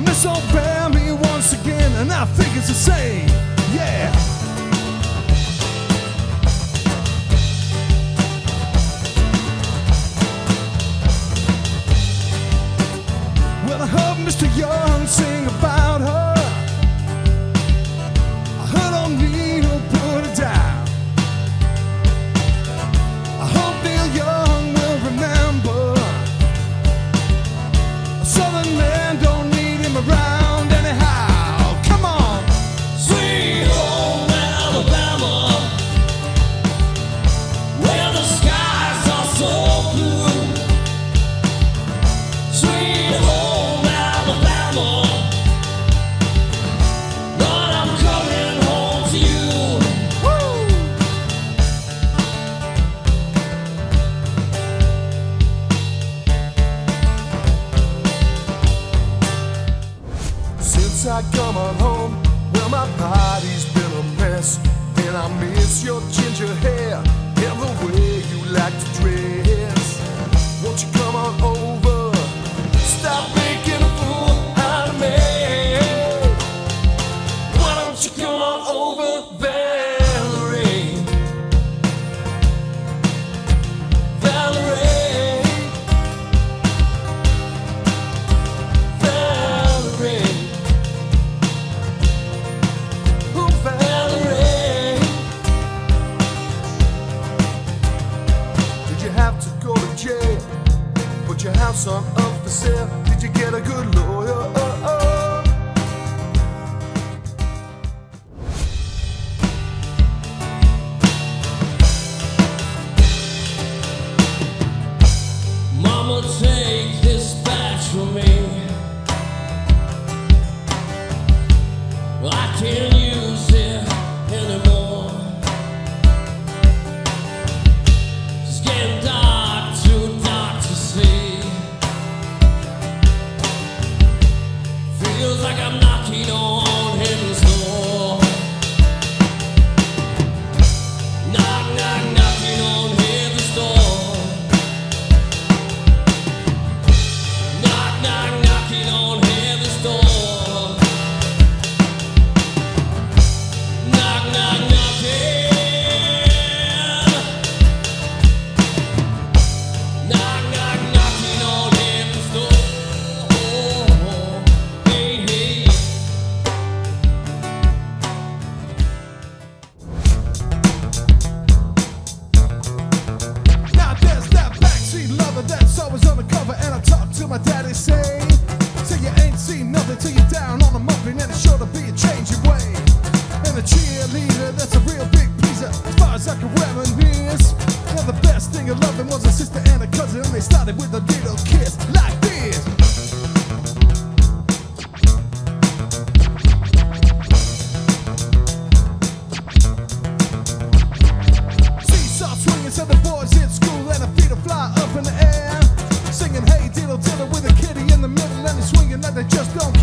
miss old Bambi once again, and I think it's the same. Yeah. Well, I heard Mr. Young sing about Since I come on home, well, my body's been a mess. And I miss your ginger hair and the way you like to dress. Won't you come go to jail? Put your house on up for sale? Did you get a good lawyer? Oh, oh. with a little kiss like this. Seesaw swinging, so the boys in school and feet up in the air. Singing, hey, diddle, diddle, with a kitty in the middle and they're swinging, they just don't